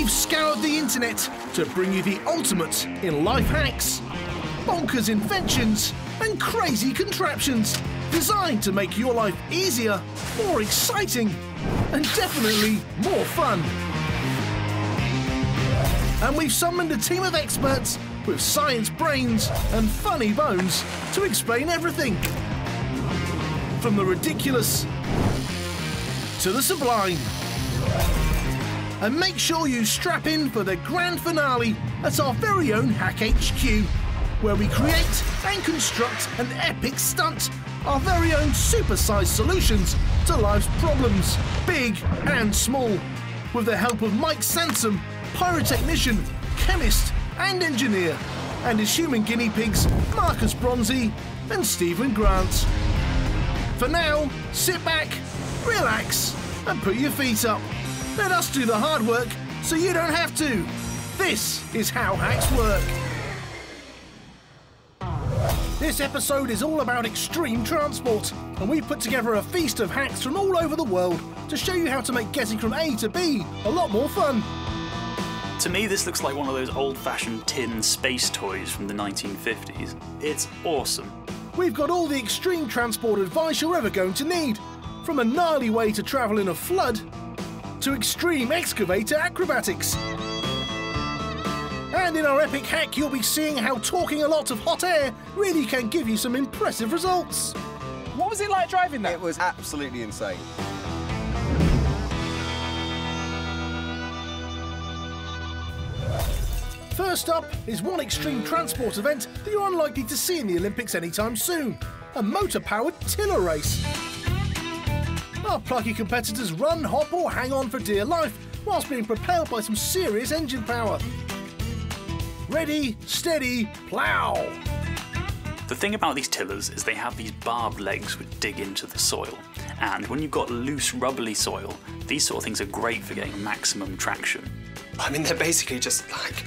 We've scoured the internet to bring you the ultimate in life hacks, bonkers inventions, and crazy contraptions designed to make your life easier, more exciting, and definitely more fun. And we've summoned a team of experts with science brains and funny bones to explain everything. From the ridiculous to the sublime. And make sure you strap in for the grand finale at our very own Hack HQ, where we create and construct an epic stunt, our very own supersized solutions to life's problems, big and small, with the help of Mike Sansom, pyrotechnician, chemist, and engineer, and his human guinea pigs, Marcus Bronzy and Stephen Grant. For now, sit back, relax, and put your feet up. Let us do the hard work so you don't have to. This is how hacks work. This episode is all about extreme transport, and we've put together a feast of hacks from all over the world to show you how to make getting from A to B a lot more fun. To me, this looks like one of those old fashioned tin space toys from the 1950s. It's awesome. We've got all the extreme transport advice you're ever going to need, from a gnarly way to travel in a flood to extreme excavator acrobatics. And in our epic hack, you'll be seeing how talking a lot of hot air really can give you some impressive results. What was it like driving that? It was absolutely insane. First up is one extreme transport event that you're unlikely to see in the Olympics anytime soon a motor powered tiller race. Our plucky competitors run, hop, or hang on for dear life whilst being propelled by some serious engine power. Ready, steady, plough! The thing about these tillers is they have these barbed legs which dig into the soil. And when you've got loose, rubbly soil, these sort of things are great for getting maximum traction. I mean, they're basically just like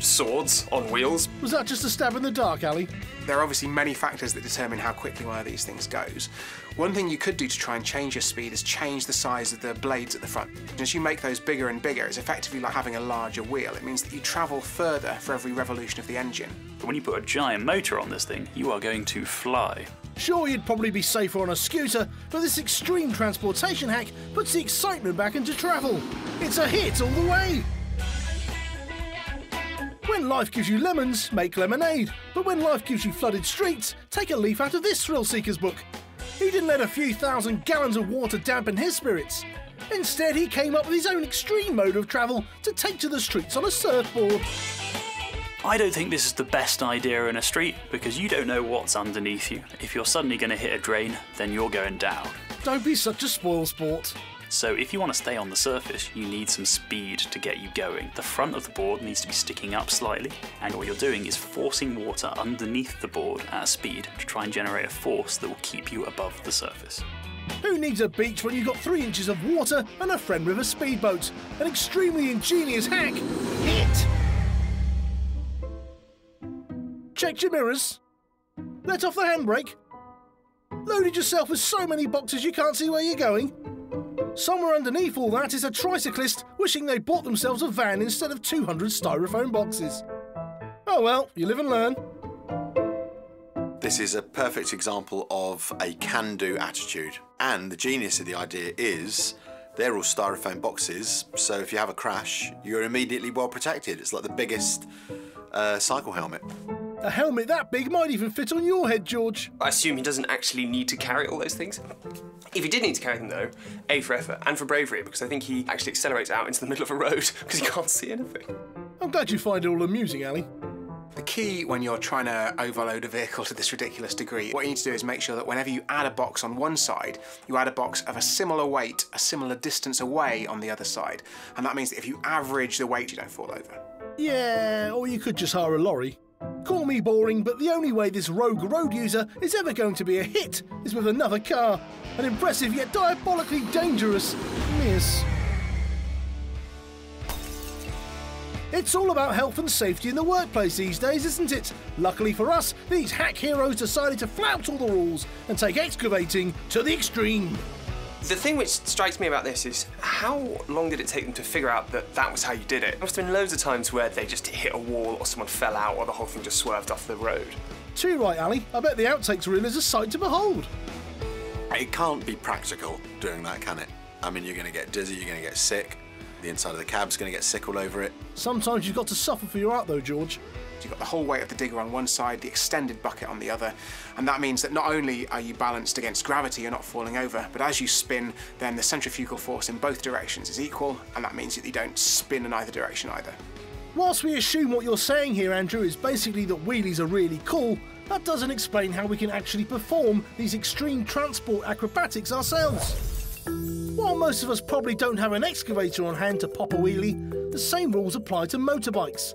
swords on wheels. Was that just a stab in the dark, Ali? There are obviously many factors that determine how quickly one of these things goes. One thing you could do to try and change your speed is change the size of the blades at the front. As you make those bigger and bigger, it's effectively like having a larger wheel. It means that you travel further for every revolution of the engine. But when you put a giant motor on this thing, you are going to fly. Sure, you'd probably be safer on a scooter, but this extreme transportation hack puts the excitement back into travel. It's a hit all the way. When life gives you lemons, make lemonade. But when life gives you flooded streets, take a leaf out of this Thrill Seekers book. He didn't let a few thousand gallons of water dampen his spirits. Instead, he came up with his own extreme mode of travel to take to the streets on a surfboard. I don't think this is the best idea in a street because you don't know what's underneath you. If you're suddenly going to hit a drain, then you're going down. Don't be such a spoil sport. So if you want to stay on the surface, you need some speed to get you going. The front of the board needs to be sticking up slightly, and what you're doing is forcing water underneath the board at a speed to try and generate a force that will keep you above the surface. Who needs a beach when you've got three inches of water and a friend a speedboat? An extremely ingenious hack. Hit! Checked your mirrors. Let off the handbrake. Loaded yourself with so many boxes you can't see where you're going. Somewhere underneath all that is a tricyclist wishing they bought themselves a van instead of 200 styrofoam boxes. Oh well, you live and learn. This is a perfect example of a can do attitude. And the genius of the idea is they're all styrofoam boxes, so if you have a crash, you're immediately well protected. It's like the biggest uh, cycle helmet. A helmet that big might even fit on your head, George. I assume he doesn't actually need to carry all those things. If he did need to carry them, though, A for effort and for bravery, because I think he actually accelerates out into the middle of a road because he can't see anything. I'm glad you find it all amusing, Ali. The key when you're trying to overload a vehicle to this ridiculous degree, what you need to do is make sure that whenever you add a box on one side, you add a box of a similar weight, a similar distance away on the other side. And that means that if you average the weight, you don't fall over. Yeah, or you could just hire a lorry. Call me boring, but the only way this rogue road user is ever going to be a hit is with another car. An impressive yet diabolically dangerous miss. It's all about health and safety in the workplace these days, isn't it? Luckily for us, these hack heroes decided to flout all the rules and take excavating to the extreme. The thing which strikes me about this is how long did it take them to figure out that that was how you did it? There must have been loads of times where they just hit a wall or someone fell out or the whole thing just swerved off the road. Too right, Ali. I bet the outtakes reel is a sight to behold. It can't be practical doing that, can it? I mean, you're going to get dizzy, you're going to get sick. The inside of the cab's going to get sick all over it. Sometimes you've got to suffer for your art, though, George. You've got the whole weight of the digger on one side, the extended bucket on the other, and that means that not only are you balanced against gravity, you're not falling over, but as you spin, then the centrifugal force in both directions is equal, and that means that you don't spin in either direction either. Whilst we assume what you're saying here, Andrew, is basically that wheelies are really cool, that doesn't explain how we can actually perform these extreme transport acrobatics ourselves. While most of us probably don't have an excavator on hand to pop a wheelie, the same rules apply to motorbikes.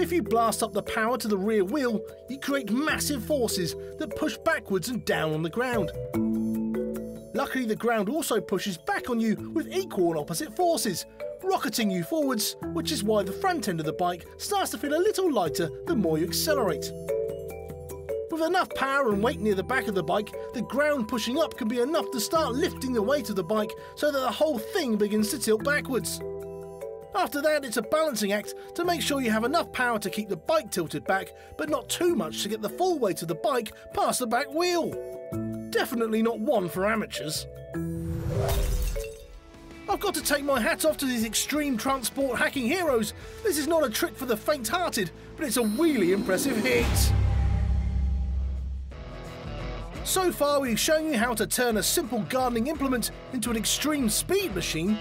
If you blast up the power to the rear wheel, you create massive forces that push backwards and down on the ground. Luckily, the ground also pushes back on you with equal and opposite forces, rocketing you forwards, which is why the front end of the bike starts to feel a little lighter the more you accelerate. With enough power and weight near the back of the bike, the ground pushing up can be enough to start lifting the weight of the bike so that the whole thing begins to tilt backwards. After that, it's a balancing act to make sure you have enough power to keep the bike tilted back, but not too much to get the full weight of the bike past the back wheel. Definitely not one for amateurs. I've got to take my hat off to these extreme transport hacking heroes. This is not a trick for the faint hearted, but it's a really impressive hit. So far, we've shown you how to turn a simple gardening implement into an extreme speed machine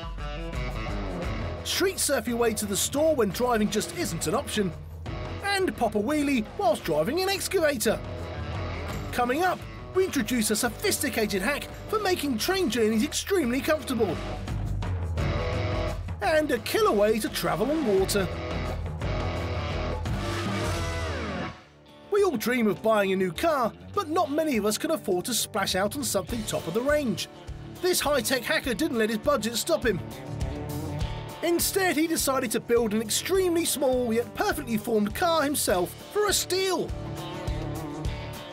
street surf your way to the store when driving just isn't an option, and pop a wheelie whilst driving an excavator. Coming up, we introduce a sophisticated hack for making train journeys extremely comfortable. And a killer way to travel on water. All dream of buying a new car, but not many of us can afford to splash out on something top of the range. This high-tech hacker didn't let his budget stop him. Instead, he decided to build an extremely small yet perfectly formed car himself for a steal.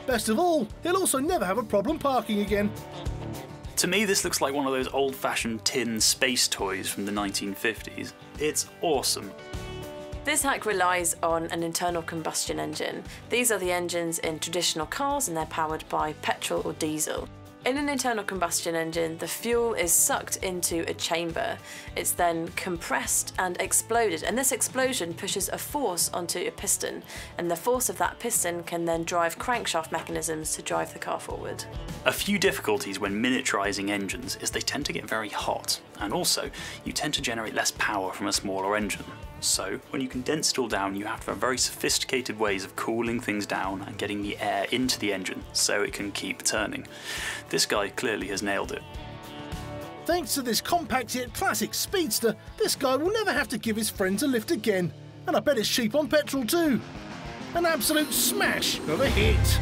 Best of all, he'll also never have a problem parking again. To me, this looks like one of those old fashioned tin space toys from the 1950s. It's awesome. This hack relies on an internal combustion engine. These are the engines in traditional cars and they're powered by petrol or diesel. In an internal combustion engine, the fuel is sucked into a chamber. It's then compressed and exploded, and this explosion pushes a force onto a piston, and the force of that piston can then drive crankshaft mechanisms to drive the car forward. A few difficulties when miniaturizing engines is they tend to get very hot, and also you tend to generate less power from a smaller engine. So when you condense it all down, you have to have very sophisticated ways of cooling things down and getting the air into the engine so it can keep turning. This guy clearly has nailed it. Thanks to this compact yet classic speedster, this guy will never have to give his friends a lift again. And I bet it's cheap on petrol too. An absolute smash of a hit.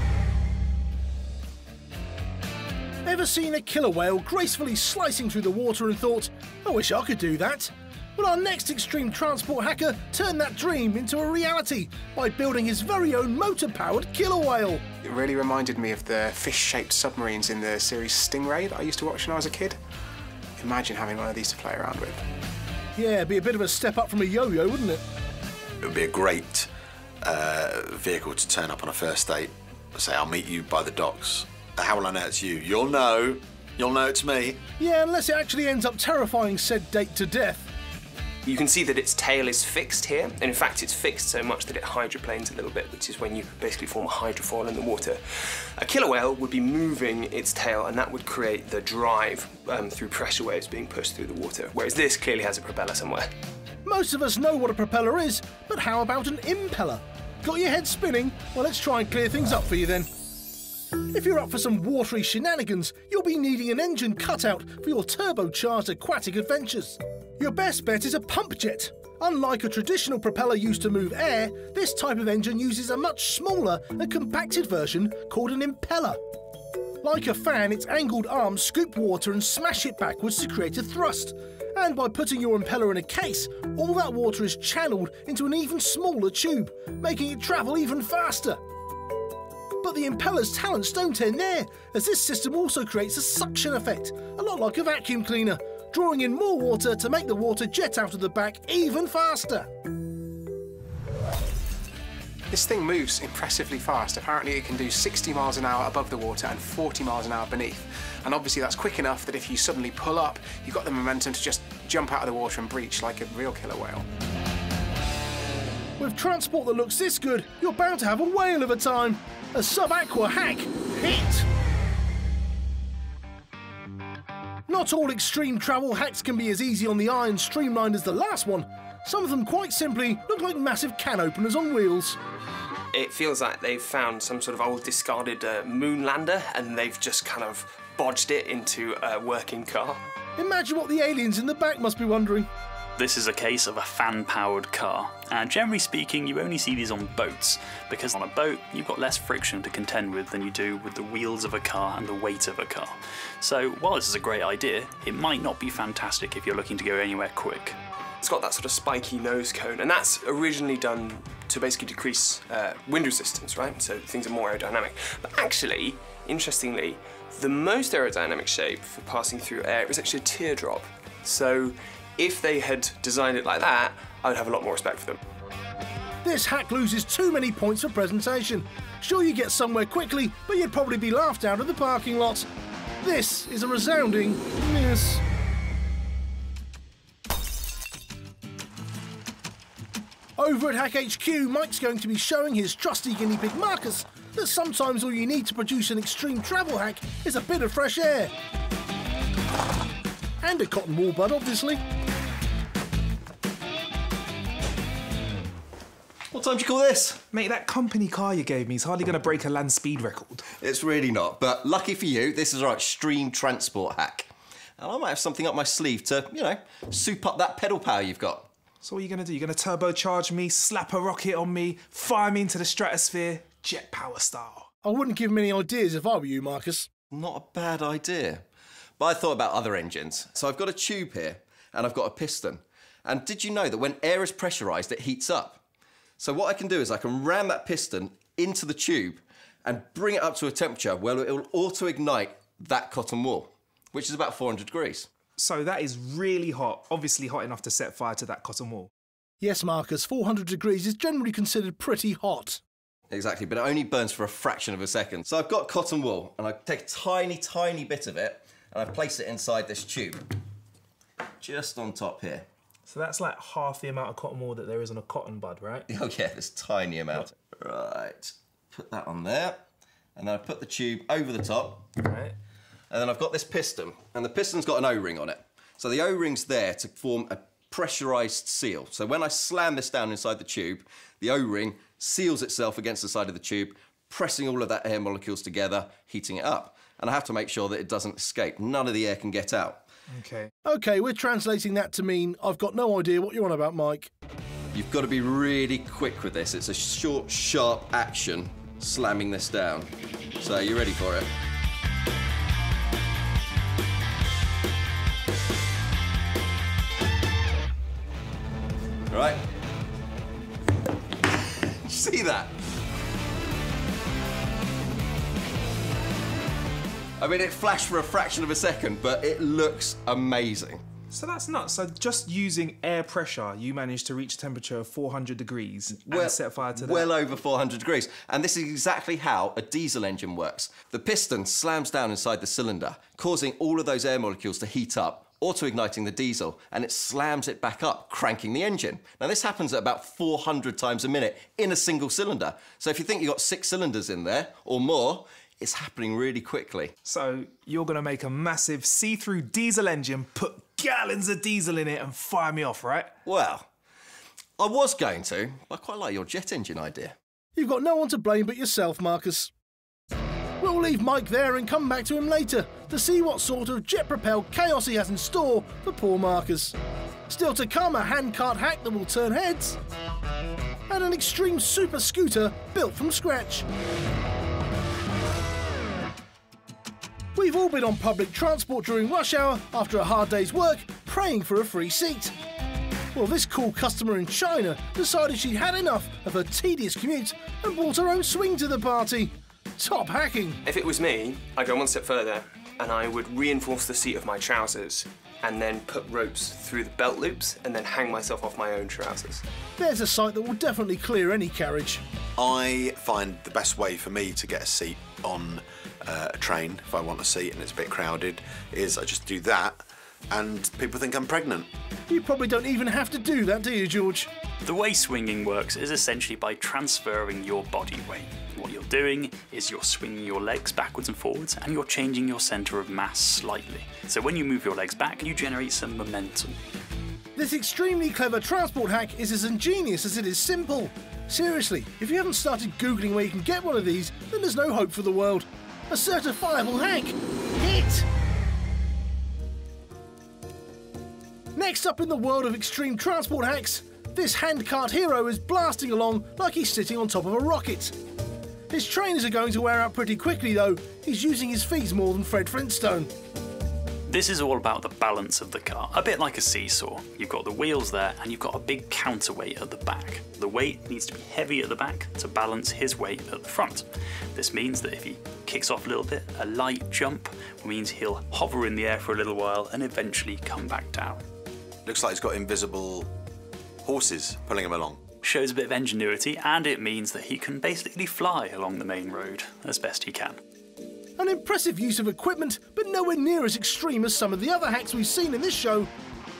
Ever seen a killer whale gracefully slicing through the water and thought, I wish I could do that? Well, our next extreme transport hacker turned that dream into a reality by building his very own motor-powered killer whale. It really reminded me of the fish-shaped submarines in the series Stingray that I used to watch when I was a kid. Imagine having one of these to play around with. Yeah, it'd be a bit of a step up from a yo-yo, wouldn't it? It would be a great uh, vehicle to turn up on a first date. Say, I'll meet you by the docks. How will I know it's you? You'll know. You'll know it's me. Yeah, unless it actually ends up terrifying said date to death. You can see that its tail is fixed here, and in fact it's fixed so much that it hydroplanes a little bit, which is when you basically form a hydrofoil in the water. A killer whale would be moving its tail, and that would create the drive um, through pressure waves being pushed through the water, whereas this clearly has a propeller somewhere. Most of us know what a propeller is, but how about an impeller? Got your head spinning? Well, let's try and clear things up for you then. If you're up for some watery shenanigans, you'll be needing an engine cutout for your turbocharged aquatic adventures. Your best bet is a pump jet. Unlike a traditional propeller used to move air, this type of engine uses a much smaller and compacted version called an impeller. Like a fan, its angled arms scoop water and smash it backwards to create a thrust. And by putting your impeller in a case, all that water is channeled into an even smaller tube, making it travel even faster. But the impeller's talents don't end there, as this system also creates a suction effect, a lot like a vacuum cleaner, drawing in more water to make the water jet out of the back even faster. This thing moves impressively fast. Apparently it can do 60 miles an hour above the water and 40 miles an hour beneath. And obviously that's quick enough that if you suddenly pull up, you've got the momentum to just jump out of the water and breach like a real killer whale. With transport that looks this good, you're bound to have a whale of a time. A sub-aqua hack hit! Not all extreme travel hacks can be as easy on the eye and streamlined as the last one. Some of them quite simply look like massive can openers on wheels. It feels like they've found some sort of old discarded uh, moon lander and they've just kind of bodged it into a working car. Imagine what the aliens in the back must be wondering. This is a case of a fan powered car, and generally speaking, you only see these on boats because on a boat you've got less friction to contend with than you do with the wheels of a car and the weight of a car. So, while this is a great idea, it might not be fantastic if you're looking to go anywhere quick. It's got that sort of spiky nose cone, and that's originally done to basically decrease uh, wind resistance, right? So things are more aerodynamic. But actually, interestingly, the most aerodynamic shape for passing through air is actually a teardrop. So if they had designed it like that, I would have a lot more respect for them. This hack loses too many points for presentation. Sure, you get somewhere quickly, but you'd probably be laughed out of the parking lot. This is a resounding miss. Over at Hack HQ, Mike's going to be showing his trusty guinea pig Marcus that sometimes all you need to produce an extreme travel hack is a bit of fresh air. And a cotton wool bud, obviously. What time do you call this? Mate, that company car you gave me is hardly going to break a land speed record. It's really not, but lucky for you, this is our extreme transport hack. And I might have something up my sleeve to, you know, soup up that pedal power you've got. So what are you going to do? You're going to turbocharge me, slap a rocket on me, fire me into the stratosphere, jet power style. I wouldn't give him any ideas if I were you, Marcus. Not a bad idea. But I thought about other engines. So I've got a tube here, and I've got a piston. And did you know that when air is pressurised, it heats up? So what I can do is I can ram that piston into the tube and bring it up to a temperature where it will auto-ignite that cotton wool, which is about 400 degrees. So that is really hot, obviously hot enough to set fire to that cotton wool. Yes, Marcus, 400 degrees is generally considered pretty hot. Exactly, but it only burns for a fraction of a second. So I've got cotton wool, and I take a tiny, tiny bit of it, and I place it inside this tube, just on top here. So that's like half the amount of cotton wool that there is on a cotton bud, right? Oh yeah, this tiny amount. Right, put that on there, and then I put the tube over the top, Right. and then I've got this piston, and the piston's got an O-ring on it. So the O-ring's there to form a pressurized seal. So when I slam this down inside the tube, the O-ring seals itself against the side of the tube, pressing all of that air molecules together, heating it up. And I have to make sure that it doesn't escape. None of the air can get out. Okay. Okay, we're translating that to mean I've got no idea what you're on about, Mike. You've got to be really quick with this. It's a short, sharp action slamming this down. So you ready for it? Right. See that? I mean, it flashed for a fraction of a second, but it looks amazing. So that's nuts. So just using air pressure, you managed to reach a temperature of 400 degrees well, and set fire to that. Well over 400 degrees. And this is exactly how a diesel engine works. The piston slams down inside the cylinder, causing all of those air molecules to heat up, auto-igniting the diesel, and it slams it back up, cranking the engine. Now this happens at about 400 times a minute in a single cylinder. So if you think you've got six cylinders in there or more, it's happening really quickly. So you're going to make a massive see-through diesel engine, put gallons of diesel in it and fire me off, right? Well, I was going to, but I quite like your jet engine idea. You've got no one to blame but yourself, Marcus. We'll leave Mike there and come back to him later to see what sort of jet propelled chaos he has in store for poor Marcus. Still to come, a handcart hack that will turn heads, and an extreme super scooter built from scratch. We've all been on public transport during rush hour after a hard day's work, praying for a free seat. Well, this cool customer in China decided she'd had enough of her tedious commute and brought her own swing to the party. top hacking. If it was me, I'd go one step further and I would reinforce the seat of my trousers and then put ropes through the belt loops and then hang myself off my own trousers. There's a sight that will definitely clear any carriage. I find the best way for me to get a seat on uh, a train, if I want a seat and it's a bit crowded, is I just do that and people think I'm pregnant. You probably don't even have to do that, do you, George? The way swinging works is essentially by transferring your body weight. What you're doing is you're swinging your legs backwards and forwards and you're changing your centre of mass slightly. So when you move your legs back, you generate some momentum. This extremely clever transport hack is as ingenious as it is simple. Seriously, if you haven't started Googling where you can get one of these, then there's no hope for the world. A certifiable Hank! Hit! Next up in the world of extreme transport hacks, this handcart hero is blasting along like he's sitting on top of a rocket. His trainers are going to wear out pretty quickly though, he's using his feet more than Fred Flintstone. This is all about the balance of the car, a bit like a seesaw. You've got the wheels there and you've got a big counterweight at the back. The weight needs to be heavy at the back to balance his weight at the front. This means that if he kicks off a little bit, a light jump means he'll hover in the air for a little while and eventually come back down. Looks like he's got invisible horses pulling him along. Shows a bit of ingenuity and it means that he can basically fly along the main road as best he can. An impressive use of equipment, but nowhere near as extreme as some of the other hacks we've seen in this show.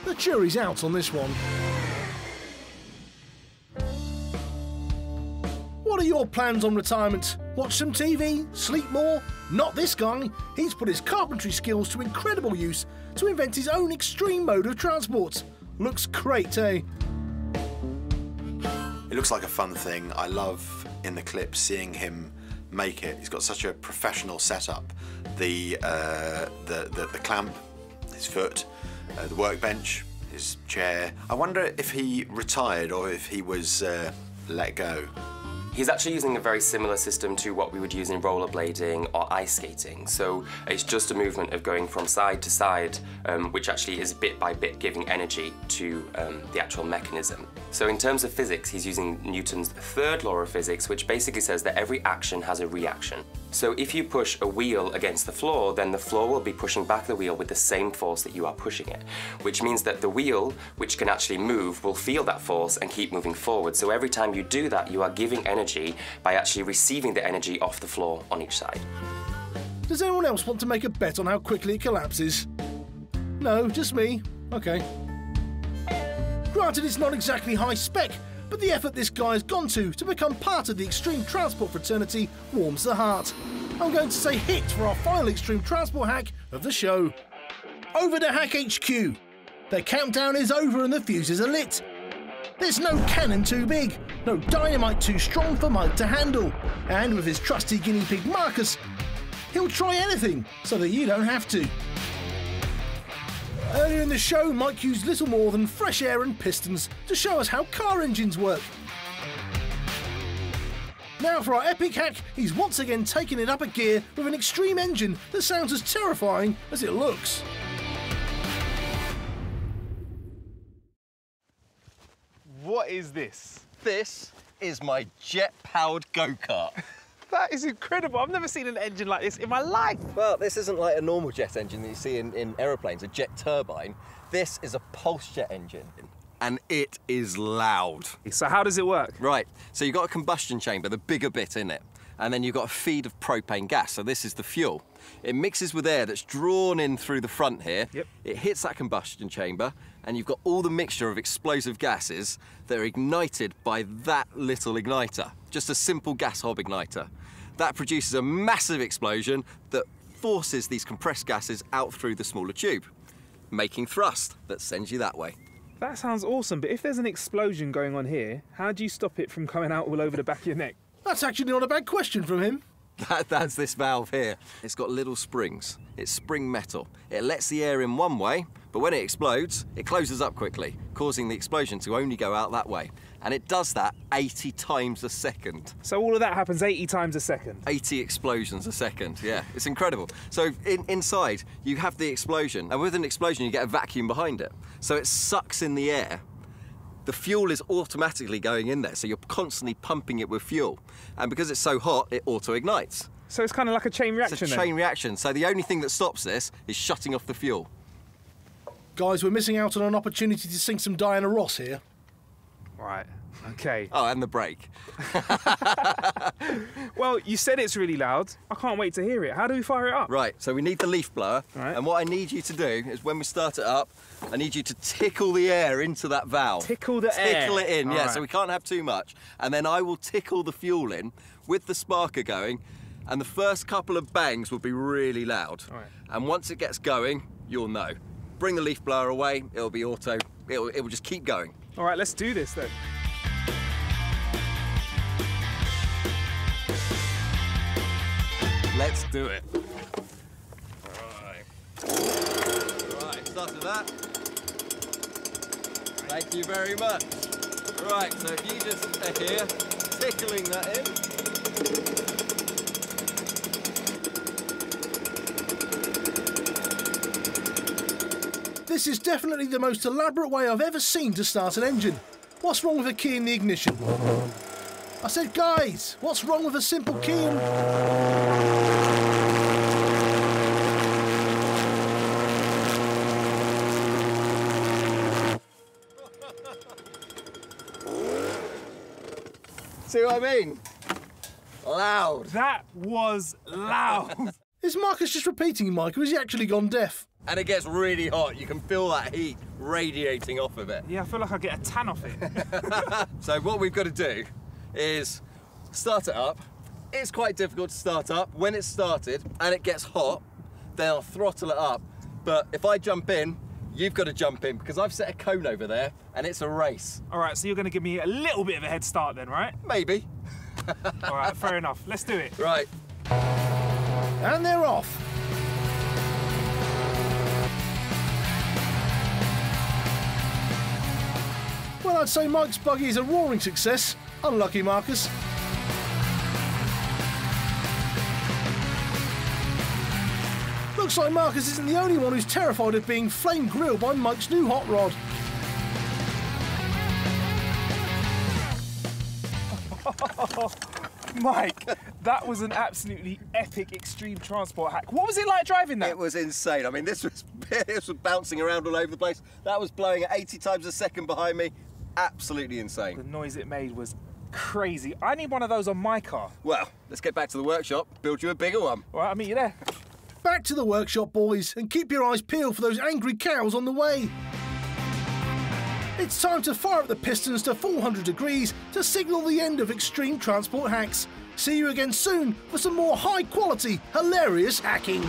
The jury's out on this one. What are your plans on retirement? Watch some TV? Sleep more? Not this guy. He's put his carpentry skills to incredible use to invent his own extreme mode of transport. Looks great, eh? It looks like a fun thing. I love in the clip seeing him make it. He's got such a professional setup. The uh, the, the the clamp, his foot, uh, the workbench, his chair. I wonder if he retired or if he was uh, let go. He's actually using a very similar system to what we would use in rollerblading or ice skating. So it's just a movement of going from side to side, um, which actually is bit by bit giving energy to um, the actual mechanism. So in terms of physics, he's using Newton's third law of physics, which basically says that every action has a reaction. So if you push a wheel against the floor, then the floor will be pushing back the wheel with the same force that you are pushing it, which means that the wheel, which can actually move, will feel that force and keep moving forward. So every time you do that, you are giving energy by actually receiving the energy off the floor on each side. Does anyone else want to make a bet on how quickly it collapses? No, just me. Okay. Granted, it's not exactly high spec, but the effort this guy has gone to to become part of the extreme transport fraternity warms the heart. I'm going to say hit for our final extreme transport hack of the show. Over to Hack HQ. The countdown is over and the fuses are lit. There's no cannon too big, no dynamite too strong for Mike to handle, and with his trusty guinea pig Marcus, he'll try anything so that you don't have to. Earlier in the show, Mike used little more than fresh air and pistons to show us how car engines work. Now for our epic hack, he's once again taken it up a gear with an extreme engine that sounds as terrifying as it looks. Is this? This is my jet-powered go-kart. That is incredible. I've never seen an engine like this in my life. Well, this isn't like a normal jet engine that you see in, in aeroplanes, a jet turbine. This is a pulse jet engine. And it is loud. So how does it work? Right, so you've got a combustion chamber, the bigger bit in it, and then you've got a feed of propane gas, so this is the fuel. It mixes with air that's drawn in through the front here. Yep. It hits that combustion chamber, and you've got all the mixture of explosive gases that are ignited by that little igniter, just a simple gas hob igniter. That produces a massive explosion that forces these compressed gases out through the smaller tube, making thrust that sends you that way. That sounds awesome, but if there's an explosion going on here, how do you stop it from coming out all over the back of your neck? That's actually not a bad question from him. That, that's this valve here. It's got little springs. It's spring metal. It lets the air in one way, but when it explodes, it closes up quickly, causing the explosion to only go out that way. And it does that 80 times a second. So all of that happens 80 times a second. 80 explosions a second, yeah, it's incredible. So in, inside, you have the explosion, and with an explosion, you get a vacuum behind it. So it sucks in the air. The fuel is automatically going in there, so you're constantly pumping it with fuel. And because it's so hot, it auto ignites. So it's kind of like a chain reaction. It's a then? chain reaction. So the only thing that stops this is shutting off the fuel. Guys, we're missing out on an opportunity to sing some Diana Ross here. Right. Okay. Oh, and the brake. Well, you said it's really loud. I can't wait to hear it. How do we fire it up? Right, so we need the leaf blower. Right. And what I need you to do is when we start it up, I need you to tickle the air into that valve. Tickle the Tickle air. Tickle it in, yeah, All so we can't have too much. And then I will tickle the fuel in with the sparker going, and the first couple of bangs will be really loud. All right. And once it gets going, you'll know. Bring the leaf blower away, it'll be auto, it'll, it will just keep going. All right, let's do this then. Let's do it. Right. Right, started that. Thank you very much. Right, so if you just stay here, tickling that in. This is definitely the most elaborate way I've ever seen to start an engine. What's wrong with a key in the ignition? I said, guys, what's wrong with a simple key in... See what I mean? Loud. That was loud. Is Marcus just repeating, Mike, or has he actually gone deaf? And it gets really hot. You can feel that heat radiating off of it. yeah, I feel like I get a tan off it. So what we've got to do is start it up. It's quite difficult to start up. When it's started and it gets hot, then I'll throttle it up. But if I jump in, you've got to jump in because I've set a cone over there and it's a race. All right, so you're going to give me a little bit of a head start then, right? Maybe. All right, fair enough. Let's do it. Right. And they're off. Well, I'd say Mike's buggy is a roaring success. Unlucky, Marcus. Looks like Marcus isn't the only one who's terrified of being flame grilled by Mike's new hot rod. Mike, that was an absolutely epic extreme transport hack. What was it like driving that? It was insane. I mean, this was this was bouncing around all over the place. That was blowing at 80 times a second behind me. Absolutely insane. the noise it made was crazy. I need one of those on my car. Well, let's get back to the workshop. Build you a bigger one. All right, I'll meet you there. Back to the workshop, boys, and keep your eyes peeled for those angry cows on the way. It's time to fire up the pistons to 400 degrees to signal the end of extreme transport hacks. See you again soon for some more high quality, hilarious hacking.